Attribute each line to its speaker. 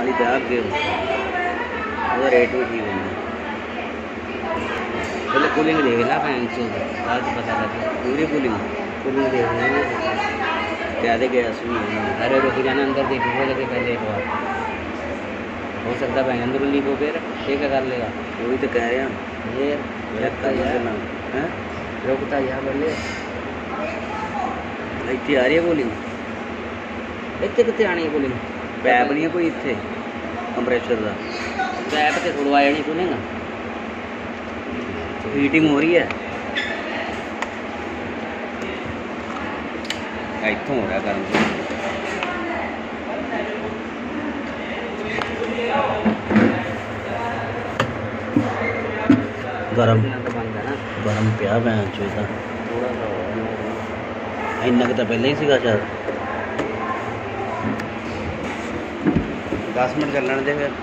Speaker 1: Mali bag game. उधर rate भी ठीक होना
Speaker 2: पहले कूलिंग देख ला फ़ैन से। आज पता लगा।
Speaker 1: पूरी कूलिंग
Speaker 2: कूलिंग देख
Speaker 1: देखना ज़्यादा गया सुनिए
Speaker 2: अरे रुक जाना अंदर देख। देखने लगे पहले एक बार। हो सकता है अंदर लीक हो फिर ठीक कर लेगा।
Speaker 1: वही
Speaker 2: तो
Speaker 1: कह
Speaker 2: रहे
Speaker 1: हैं
Speaker 2: ये
Speaker 1: लगता है
Speaker 2: रुकता यार बल्ले
Speaker 1: इतनी आ रही है बोलिंग
Speaker 2: इतने कितने आने की बोलिंग
Speaker 1: ਪੈਪ ਨਹੀਂ ਹੈ ਕੋਈ ਇੱਥੇ ਕੰਪਰੈਸਰ ਦਾ
Speaker 2: ਪੈਪ ਤੇ ਥੋੜਾ ਆਇਆ ਨਹੀਂ ਕੂਲਿੰਗ
Speaker 1: ਹੀਟਿੰਗ ਹੋ ਰਹੀ ਹੈ ਇੱਥੋਂ ਹੋ ਰਿਹਾ ਗਰਮ ਗਰਮ
Speaker 2: ਬੰਦ ਹੈ ਨਾ
Speaker 1: ਗਰਮ ਪਿਆ ਭੈਣ ਚੋ ਇਹ ਤਾਂ
Speaker 2: ਥੋੜਾ ਸਾ
Speaker 1: 10 ਮਿੰਟ ਚੱਲਣ ਦੇ ਫਿਰ